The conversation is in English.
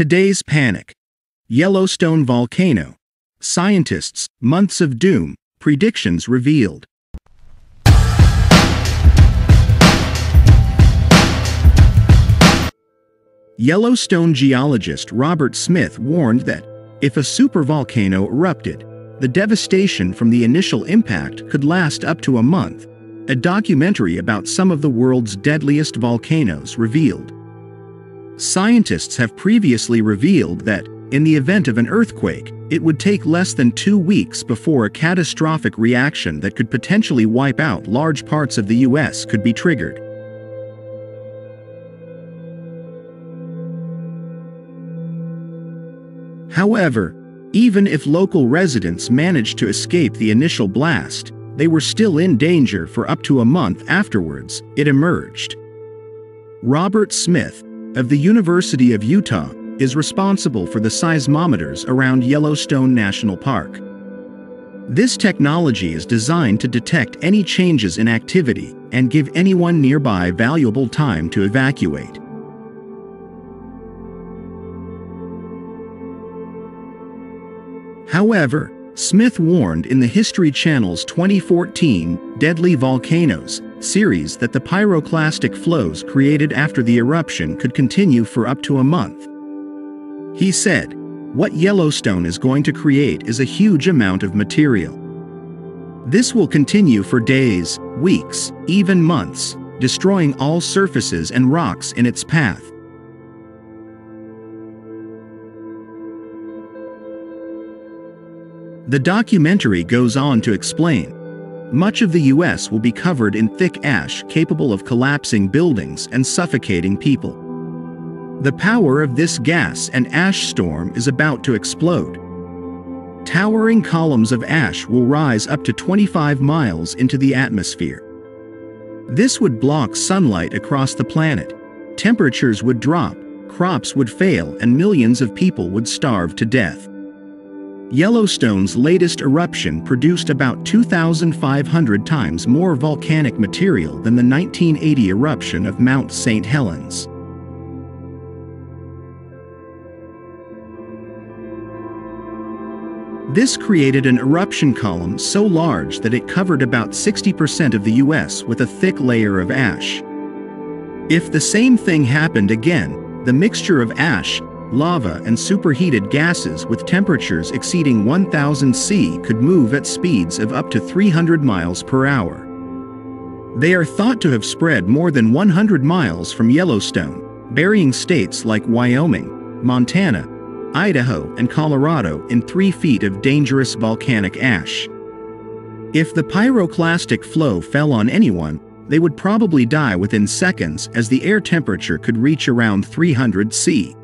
Today's panic. Yellowstone volcano. Scientists, months of doom, predictions revealed. Yellowstone geologist Robert Smith warned that, if a supervolcano erupted, the devastation from the initial impact could last up to a month, a documentary about some of the world's deadliest volcanoes revealed. Scientists have previously revealed that, in the event of an earthquake, it would take less than two weeks before a catastrophic reaction that could potentially wipe out large parts of the US could be triggered. However, even if local residents managed to escape the initial blast, they were still in danger for up to a month afterwards, it emerged. Robert Smith, of the University of Utah, is responsible for the seismometers around Yellowstone National Park. This technology is designed to detect any changes in activity and give anyone nearby valuable time to evacuate. However, Smith warned in the History Channel's 2014 Deadly Volcanoes series that the pyroclastic flows created after the eruption could continue for up to a month. He said, What Yellowstone is going to create is a huge amount of material. This will continue for days, weeks, even months, destroying all surfaces and rocks in its path. The documentary goes on to explain. Much of the US will be covered in thick ash capable of collapsing buildings and suffocating people. The power of this gas and ash storm is about to explode. Towering columns of ash will rise up to 25 miles into the atmosphere. This would block sunlight across the planet. Temperatures would drop, crops would fail, and millions of people would starve to death. Yellowstone's latest eruption produced about 2,500 times more volcanic material than the 1980 eruption of Mount St. Helens. This created an eruption column so large that it covered about 60% of the US with a thick layer of ash. If the same thing happened again, the mixture of ash, lava and superheated gases with temperatures exceeding 1000 C could move at speeds of up to 300 miles per hour. They are thought to have spread more than 100 miles from Yellowstone, burying states like Wyoming, Montana, Idaho, and Colorado in three feet of dangerous volcanic ash. If the pyroclastic flow fell on anyone, they would probably die within seconds as the air temperature could reach around 300 C.